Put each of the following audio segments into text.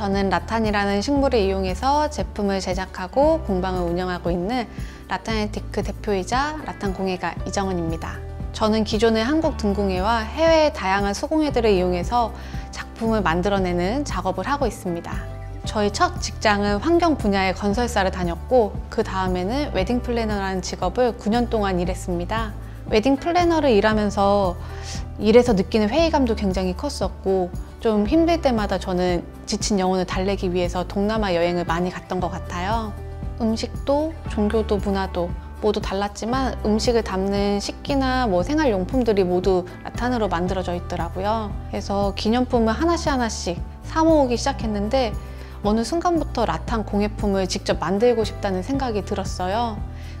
저는 라탄이라는 식물을 이용해서 제품을 제작하고 공방을 운영하고 있는 라탄에티크 대표이자 라탄 공예가 이정은입니다. 저는 기존의 한국 등공예와 해외의 다양한 수공예들을 이용해서 작품을 만들어내는 작업을 하고 있습니다. 저희 첫 직장은 환경 분야의 건설사를 다녔고 그 다음에는 웨딩 플래너라는 직업을 9년 동안 일했습니다. 웨딩 플래너를 일하면서 일에서 느끼는 회의감도 굉장히 컸었고 좀 힘들 때마다 저는 지친 영혼을 달래기 위해서 동남아 여행을 많이 갔던 것 같아요. 음식도 종교도 문화도 모두 달랐지만 음식을 담는 식기나 뭐 생활용품들이 모두 라탄으로 만들어져 있더라고요. 그래서 기념품을 하나씩 하나씩 사 모으기 시작했는데 어느 순간부터 라탄 공예품을 직접 만들고 싶다는 생각이 들었어요.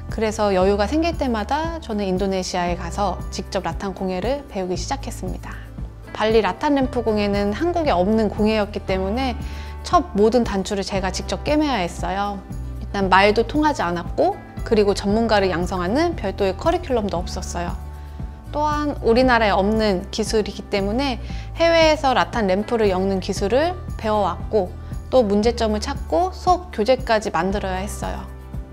그래서 여유가 생길 때마다 저는 인도네시아에 가서 직접 라탄 공예를 배우기 시작했습니다. 발리 라탄 램프 공예는 한국에 없는 공예였기 때문에 첫 모든 단추를 제가 직접 꿰매야 했어요. 일단 말도 통하지 않았고 그리고 전문가를 양성하는 별도의 커리큘럼도 없었어요. 또한 우리나라에 없는 기술이기 때문에 해외에서 라탄 램프를 엮는 기술을 배워왔고 또 문제점을 찾고 수업 교재까지 만들어야 했어요.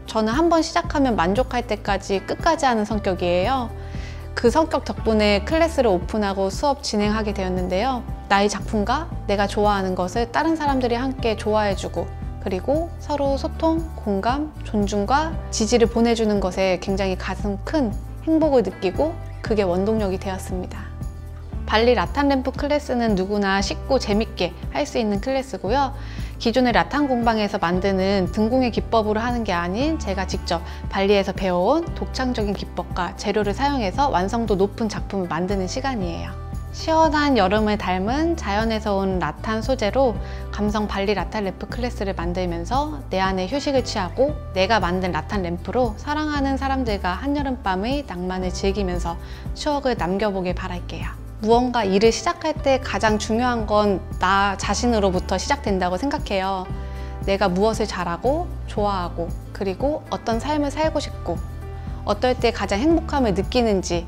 저는 한 번 시작하면 만족할 때까지 끝까지 하는 성격이에요. 그 성격 덕분에 클래스를 오픈하고 수업 진행하게 되었는데요. 나의 작품과 내가 좋아하는 것을 다른 사람들이 함께 좋아해주고 그리고 서로 소통, 공감, 존중과 지지를 보내주는 것에 굉장히 가슴 큰 행복을 느끼고 그게 원동력이 되었습니다. 발리 라탄 램프 클래스는 누구나 쉽고 재밌게 할 수 있는 클래스고요. 기존의 라탄 공방에서 만드는 등공의 기법으로 하는 게 아닌 제가 직접 발리에서 배워온 독창적인 기법과 재료를 사용해서 완성도 높은 작품을 만드는 시간이에요. 시원한 여름을 닮은 자연에서 온 라탄 소재로 감성 발리 라탄 램프 클래스를 만들면서 내 안에 휴식을 취하고 내가 만든 라탄 램프로 사랑하는 사람들과 한여름밤의 낭만을 즐기면서 추억을 남겨보길 바랄게요. 무언가 일을 시작할 때 가장 중요한 건 나 자신으로부터 시작된다고 생각해요. 내가 무엇을 잘하고 좋아하고 그리고 어떤 삶을 살고 싶고 어떨 때 가장 행복함을 느끼는지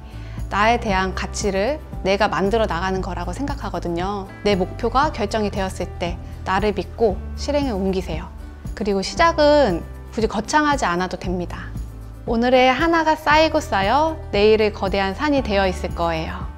나에 대한 가치를 내가 만들어 나가는 거라고 생각하거든요. 내 목표가 결정이 되었을 때 나를 믿고 실행에 옮기세요. 그리고 시작은 굳이 거창하지 않아도 됩니다. 오늘의 하나가 쌓이고 쌓여 내일의 거대한 산이 되어 있을 거예요.